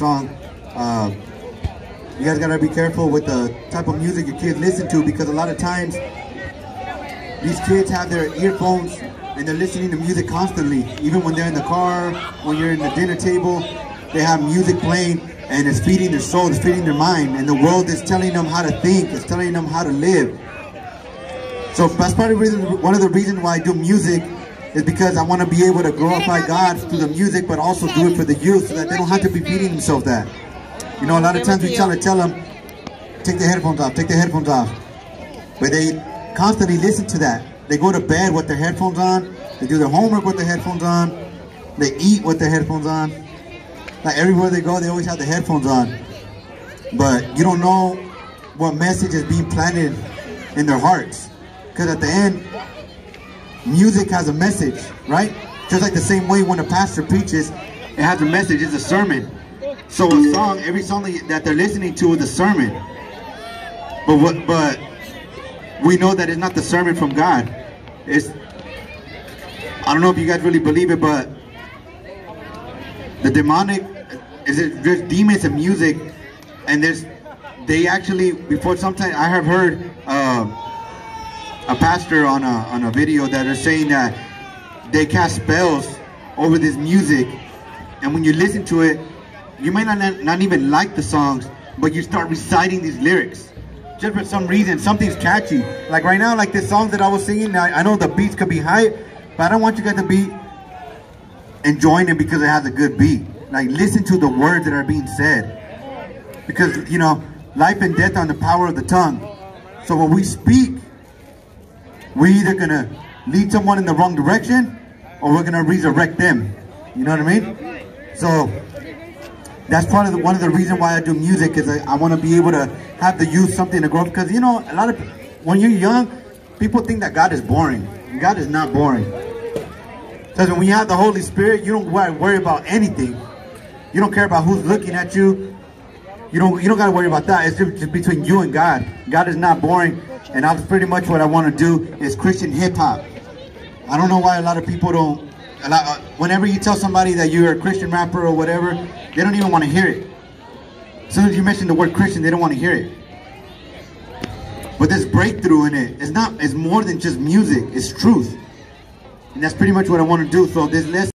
song. Uh, you guys gotta be careful with the type of music your kids listen to because a lot of times these kids have their earphones and they're listening to music constantly. Even when they're in the car, when you're in the dinner table, they have music playing and it's feeding their soul, it's feeding their mind. And the world is telling them how to think, it's telling them how to live. So that's probably one of the reasons why I do music is because I want to be able to glorify God through the music, but also do it for the youth so that they don't have to be beating themselves that. You know, a lot of times we try to tell them, take the headphones off, take the headphones off. But they constantly listen to that. They go to bed with their headphones on. They do their homework with their headphones on. They eat with their headphones on. Like everywhere they go, they always have the headphones on. But you don't know what message is being planted in their hearts. Because at the end, music has a message, right? Just like the same way when a pastor preaches, it has a message, it's a sermon. So a song, every song that they're listening to is a sermon. But what, but we know that it's not the sermon from God. It's, I don't know if you guys really believe it, but the demonic, is it, there's demons in music, and there's, they actually, before sometimes, I have heard uh, a pastor on a, on a video that are saying that they cast spells over this music, and when you listen to it, you might not, not even like the songs, but you start reciting these lyrics. Just for some reason, something's catchy. Like right now, like this song that I was singing, I, I know the beats could be high, but I don't want you guys to be enjoying it because it has a good beat. Like listen to the words that are being said. Because, you know, life and death are in the power of the tongue. So when we speak, we're either going to lead someone in the wrong direction or we're going to resurrect them. You know what I mean? So that's part of the, one of the reason why I do music is I, I want to be able to have the youth something to grow because you know a lot of when you're young people think that God is boring God is not boring because when you have the Holy Spirit you don't worry about anything you don't care about who's looking at you you don't you don't got to worry about that it's just between you and God God is not boring and that's pretty much what I want to do is Christian hip-hop I don't know why a lot of people don't lot, uh, whenever you tell somebody that you're a Christian rapper or whatever they don't even want to hear it. As soon as you mention the word Christian, they don't want to hear it. But there's breakthrough in it. It's not, it's more than just music. It's truth. And that's pretty much what I want to do. So this list